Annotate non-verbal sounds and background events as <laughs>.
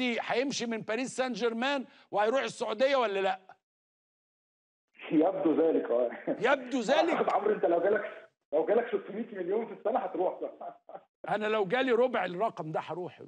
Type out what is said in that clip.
هيمشي من باريس سان جيرمان وهيروح السعودية ولا لأ؟ يبدو ذلك آه. يبدو ذلك؟ <laughs> عمرو انت لو جالك لو جالك 600 مليون في السنة هتروح. أنا لو جالي ربع الرقم ده هروح.